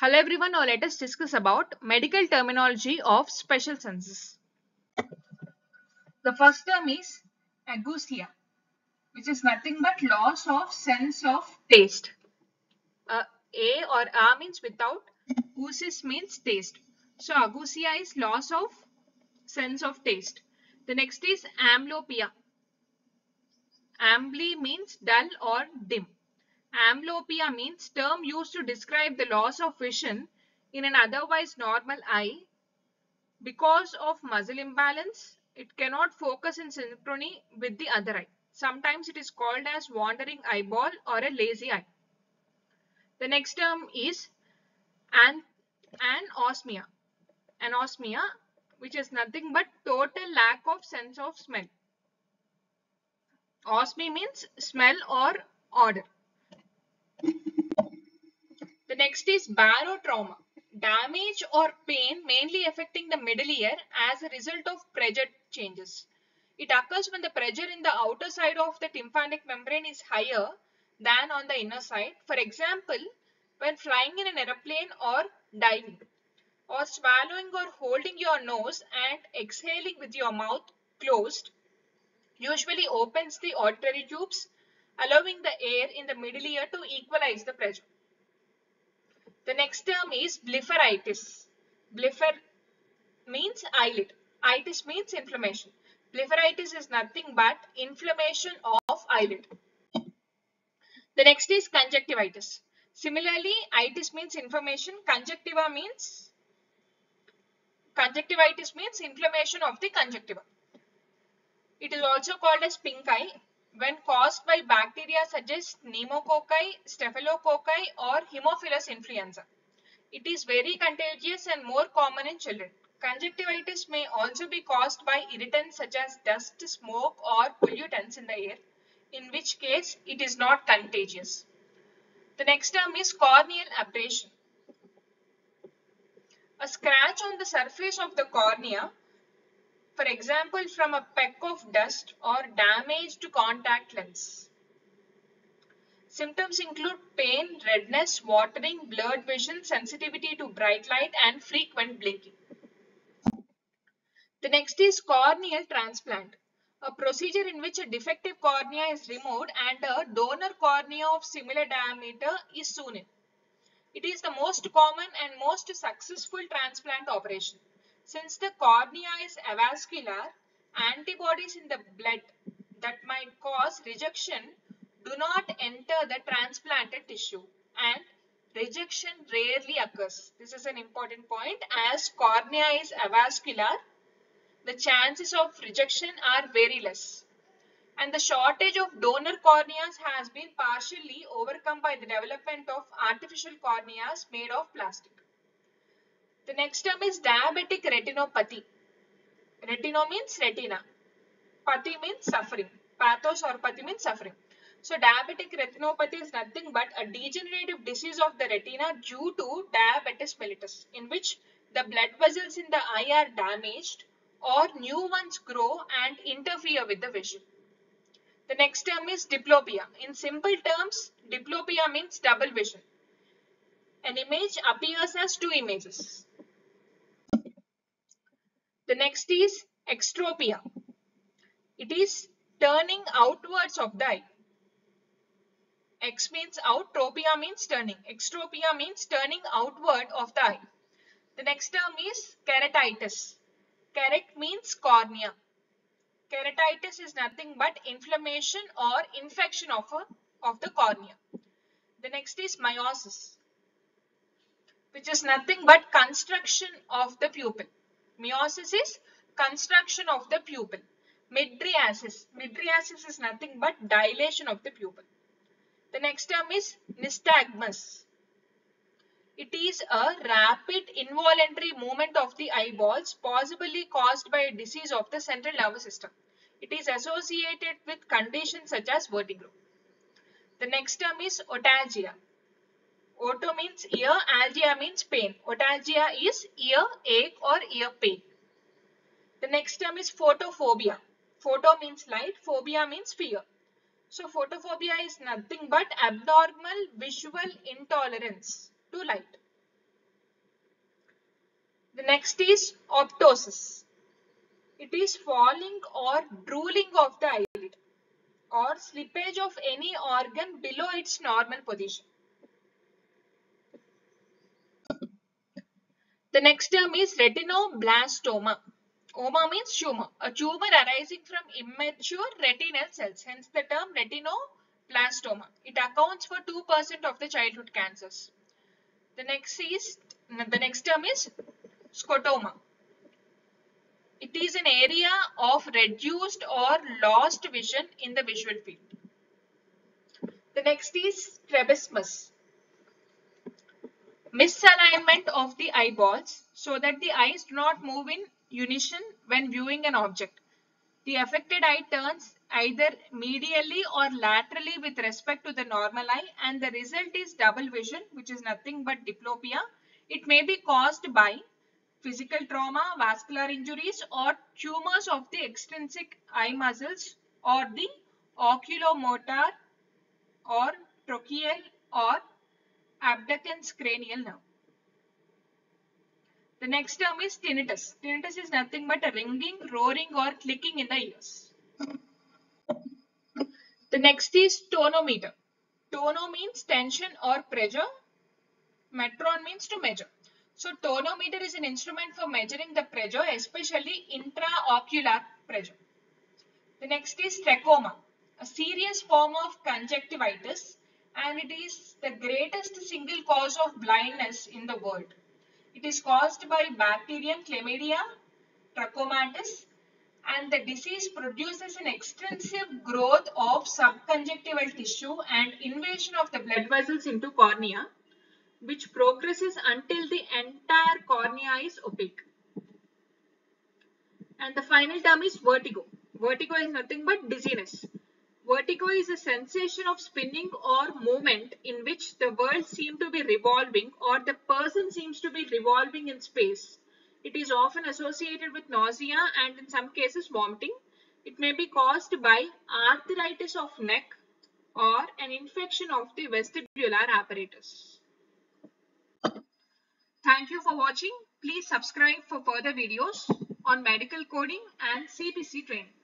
Hello everyone, now let us discuss about medical terminology of special senses. The first term is ageusia, which is nothing but loss of sense of taste. Uh, a or a means without, ousis means taste. So ageusia is loss of sense of taste. The next is amblyopia. Ambly means dull or dim. Amblyopia means term used to describe the loss of vision in an otherwise normal eye. Because of muscle imbalance, it cannot focus in synchrony with the other eye. Sometimes it is called as wandering eyeball or a lazy eye. The next term is an anosmia. Anosmia, which is nothing but total lack of sense of smell. Osmi means smell or odor. Next is barotrauma. Damage or pain mainly affecting the middle ear as a result of pressure changes. It occurs when the pressure in the outer side of the tympanic membrane is higher than on the inner side. For example, when flying in an aeroplane or diving or swallowing or holding your nose and exhaling with your mouth closed usually opens the auditory tubes allowing the air in the middle ear to equalize the pressure. The next term is blepharitis. Blephar means eyelid. Itis means inflammation. Blepharitis is nothing but inflammation of eyelid. The next is conjunctivitis. Similarly, itis means inflammation. Conjunctiva means conjunctivitis means inflammation of the conjunctiva. It is also called as pink eye when caused by bacteria such as pneumococci, staphylococci or Haemophilus influenza. It is very contagious and more common in children. Conjunctivitis may also be caused by irritants such as dust, smoke or pollutants in the air, in which case it is not contagious. The next term is corneal abrasion. A scratch on the surface of the cornea for example from a peck of dust or damage to contact lens. Symptoms include pain, redness, watering, blurred vision, sensitivity to bright light and frequent blinking. The next is corneal transplant, a procedure in which a defective cornea is removed and a donor cornea of similar diameter is sewn in. It is the most common and most successful transplant operation. Since the cornea is avascular, antibodies in the blood that might cause rejection do not enter the transplanted tissue and rejection rarely occurs. This is an important point as cornea is avascular, the chances of rejection are very less. And the shortage of donor corneas has been partially overcome by the development of artificial corneas made of plastic. The next term is diabetic retinopathy. Retino means retina. Pathy means suffering. Pathos or pathy means suffering. So diabetic retinopathy is nothing but a degenerative disease of the retina due to diabetes mellitus in which the blood vessels in the eye are damaged or new ones grow and interfere with the vision. The next term is diplopia. In simple terms, diplopia means double vision. An image appears as two images. The next is extropia. It is turning outwards of the eye. X means out, tropia means turning. Extropia means turning outward of the eye. The next term is keratitis. Kerat means cornea. Keratitis is nothing but inflammation or infection of, a, of the cornea. The next is miosis, which is nothing but construction of the pupil. Miosis is construction of the pupil. Mydriasis. Mydriasis is nothing but dilation of the pupil. The next term is nystagmus. It is a rapid involuntary movement of the eyeballs possibly caused by a disease of the central nervous system. It is associated with conditions such as vertigo. The next term is otalgia. Oto means ear, algia means pain. Otalgia is ear ache or ear pain. The next term is photophobia. Photo means light, phobia means fear. So photophobia is nothing but abnormal visual intolerance to light. The next is optosis. It is falling or drooling of the eyelid or slippage of any organ below its normal position. The next term is retinoblastoma. Oma means tumor. A tumor arising from immature retinal cells. Hence the term retinoblastoma. It accounts for 2% of the childhood cancers. The next is the next term is scotoma. It is an area of reduced or lost vision in the visual field. The next is strabismus misalignment of the eyeballs so that the eyes do not move in unison when viewing an object. The affected eye turns either medially or laterally with respect to the normal eye and the result is double vision which is nothing but diplopia. It may be caused by physical trauma, vascular injuries or tumors of the extrinsic eye muscles or the oculomotor or trochlear or abducens cranial nerve. The next term is tinnitus. Tinnitus is nothing but a ringing, roaring or clicking in the ears. The next is tonometer. Tono means tension or pressure. Metron means to measure. So tonometer is an instrument for measuring the pressure, especially intraocular pressure. The next is trachoma, a serious form of conjunctivitis and it is the greatest single cause of blindness in the world. It is caused by bacterium chlamydia trachomatis and the disease produces an extensive growth of subconjunctival tissue and invasion of the blood vessels into cornea which progresses until the entire cornea is opaque. And the final term is vertigo. Vertigo is nothing but dizziness. Vertigo is a sensation of spinning or movement in which the world seems to be revolving or the person seems to be revolving in space. It is often associated with nausea and in some cases vomiting. It may be caused by arthritis of neck or an infection of the vestibular apparatus. Thank you for watching. Please subscribe for further videos on medical coding and CPC training.